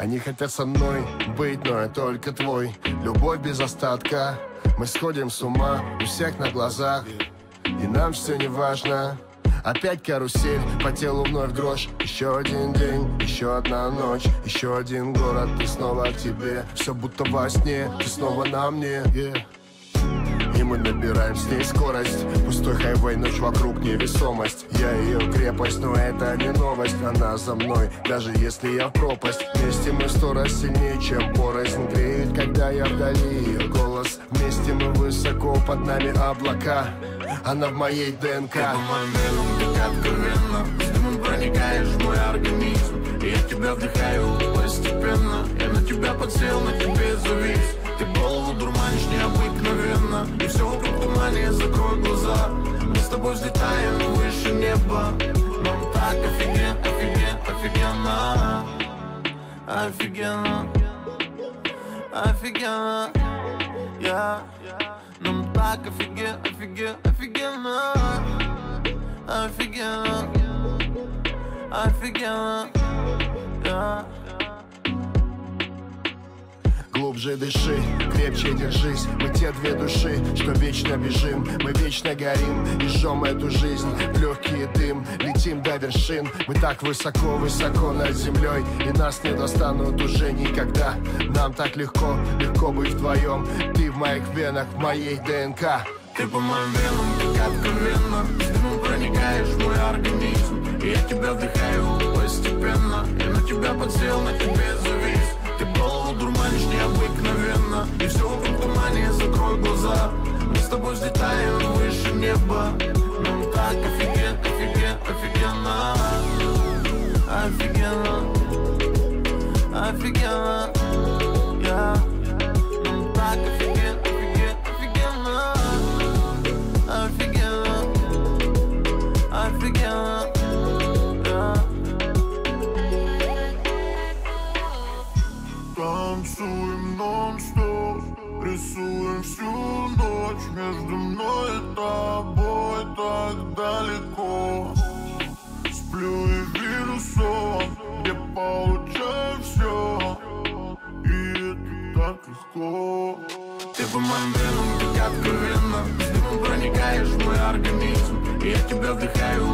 Они хотят со мной быть, но я только твой. Любовь без остатка. Мы сходим с ума у всех на глазах. И нам все не важно. Опять карусель, по телу вновь дрожь. Еще один день, еще одна ночь. Еще один город, и снова к тебе. Все будто во сне, ты снова на мне. Yeah. И мы набираем с ней скорость. Пустой хайвей, ночь вокруг невесомость. Я ее крепость, но это не новость. Она за мной, даже если я в пропасть. Вместе мы сто раз сильнее, чем порознь Греет, когда я вдали ее голос. Вместе мы высоко, под нами облака. Она в моей ДНК. По моим венам, так откровенно. С дымом проникаешь в мой организм. И я тебя вдыхаю постепенно. Я на тебя подсел, на тебе завис И все вокруг тумане, закрой глаза Мы с тобой взлетаем выше неба. Нам так офиген, офиген, офигенно. Офигенно. Офигенно. Я. Нам так офиген, офиген, офигенно. Офигенно Офигенно yeah. Глубже дыши, крепче держись. Мы те две души, что вечно бежим. Мы вечно горим и жжем эту жизнь. В легкий дым, летим до вершин. Мы так высоко-высоко над землей И нас не достанут уже никогда. Нам так легко, легко быть вдвоем Ты в моих венах, в моей ДНК. Ты по моим венам, как откровенно. Ты проникаешь в мой организм. И я тебя вдыхаю постепенно. Я на тебя подсел, на ты дурманишь необыкновенно. И все вокруг тумане, закрой глаза. Мы с тобой взлетаем выше неба. Нам так офиген, офиген, офигенно. Офигенно. Офигенно Рисуем всю ночь Между мной и тобой так далеко. Сплю и вижу сон Где получаю все И это так легко. Ты по моим венам, как откровенно С дымом проникаешь в мой организм. И я тебя вдыхаю